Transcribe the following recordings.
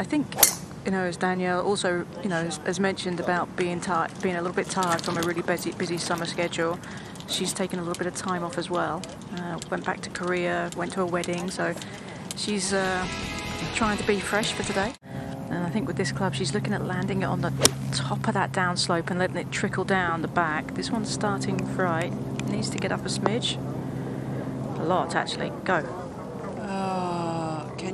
I think, you know, as Danielle also, you know, has, mentioned about being tired, being a little bit tired from a really busy, busy summer schedule. She's taken a little bit of time off as well. Uh, went back to Korea, went to a wedding, so she's uh, trying to be fresh for today. And I think with this club, she's looking at landing it on the top of that downslope and letting it trickle down the back. This one's starting right. Needs to get up a smidge. A lot, actually. Go.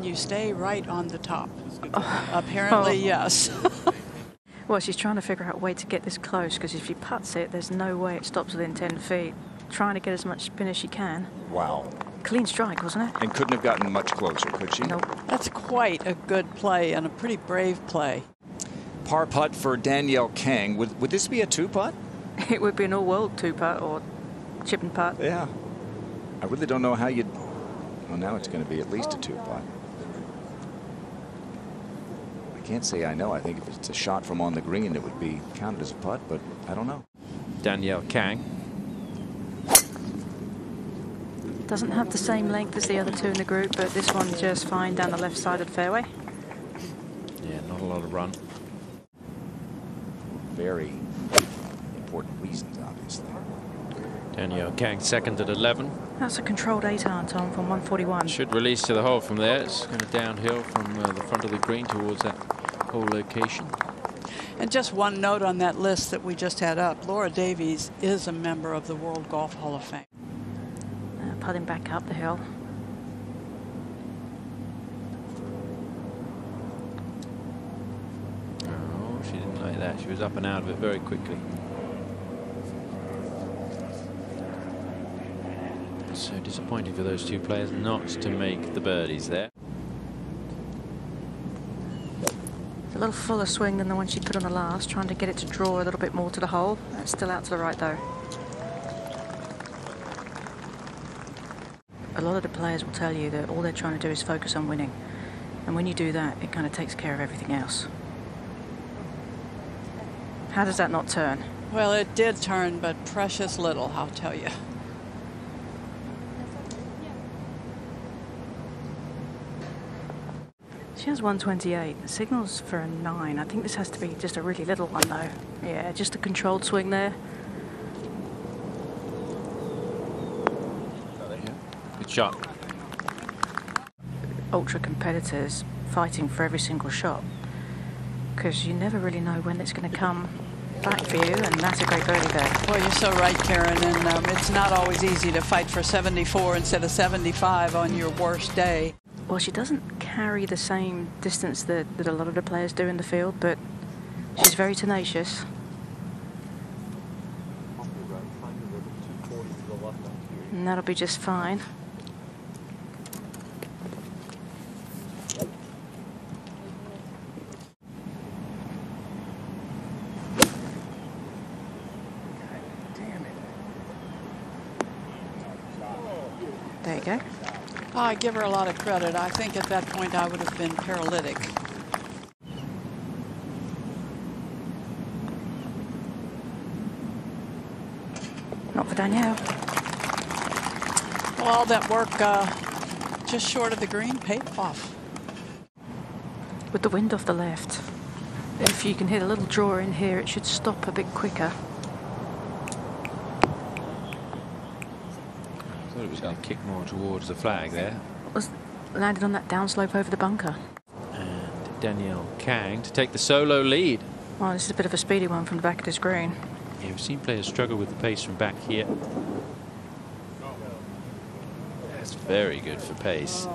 Can you stay right on the top? Oh. Apparently, Oh. yes. Well, she's trying to figure out a way to get this close because if she puts it, there's no way it stops within 10 feet. Trying to get as much spin as she can. Wow. Clean strike, wasn't it? And couldn't have gotten much closer, could she? Nope. That's quite a good play and a pretty brave play. Par putt for Danielle Kang. Would, would this be a two putt? It would be an all-world two-putt or chip and putt. Yeah. I really don't know how you'd. Well, now it's going to be at least a two putt. I can't say I know. I think if it's a shot from on the green, it would be counted as a putt, but I don't know. Danielle Kang. Doesn't have the same length as the other two in the group, but this one just fine down the left side of the fairway. Yeah, not a lot of run. Very important reasons, obviously. Danielle Kang second at 11. That's a controlled eight iron, Tom, from 141. Should release to the hole from there. It's kind of downhill from uh, the front of the green towards that hole location. And just one note on that list that we just had up Laura Davies is a member of the World Golf Hall of Fame. Uh, putting back up the hill. Oh, she didn't like that. She was up and out of it very quickly. So disappointing for those two players not to make the birdies there. It's a little fuller swing than the one she put on the last, trying to get it to draw a little bit more to the hole. It's still out to the right, though. A lot of the players will tell you that all they're trying to do is focus on winning. And when you do that, it kind of takes care of everything else. How does that not turn? Well, it did turn, but precious little, I'll tell you. She has 128. The signal's for a 9. I think this has to be just a really little one, though. Yeah, just a controlled swing there. Good shot. ultra competitors fighting for every single shot because you never really know when it's going to come back for you, and that's a great birdie there. Well, you're so right, Karen, and um, it's not always easy to fight for 74 instead of 75 on your worst day. Well, she doesn't carry the same distance that, that a lot of the players do in the field, but she's very tenacious. And that'll be just fine. There you go. I give her a lot of credit. I think at that point I would have been paralytic. Not for Danielle. Well, all that work uh, just short of the green paid off. with the wind off the left. If you can hit a little draw in here, it should stop a bit quicker. Thought it was going to kick more towards the flag there. Was landed on that downslope over the bunker. And Danielle Kang to take the solo lead. Well, this is a bit of a speedy one from the back of this green. Yeah, we've seen players struggle with the pace from back here. That's very good for pace.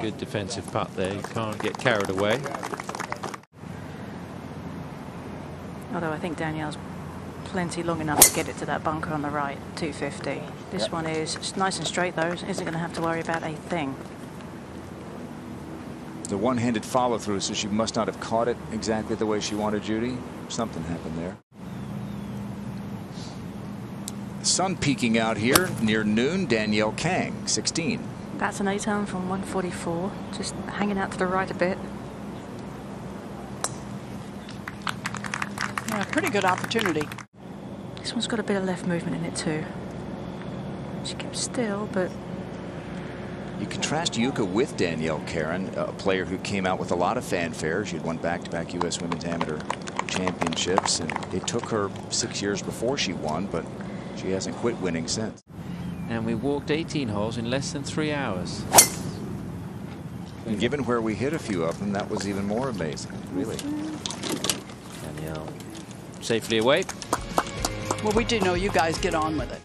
Good defensive putt there. You can't get carried away. Although I think Danielle's plenty long enough to get it to that bunker on the right, 250. This Yep. one is it's nice and straight though, isn't going to have to worry about a thing. The one-handed follow-through, so she must not have caught it exactly the way she wanted, Judy. Something happened there. Sun peeking out here near noon. Danielle Kang, 16. That's an 8 iron from 144, just hanging out to the right a bit. Yeah, pretty good opportunity. This one's got a bit of left movement in it too. She kept still, but You contrast Yuka with Danielle Karen, a player who came out with a lot of fanfare. She had won back-to-back U.S. Women's Amateur Championships, and it took her six years before she won, but she hasn't quit winning since. And we walked 18 holes in less than three hours. And given where we hit a few of them, that was even more amazing, really. Danielle safely away. Well, we do know you guys get on with it.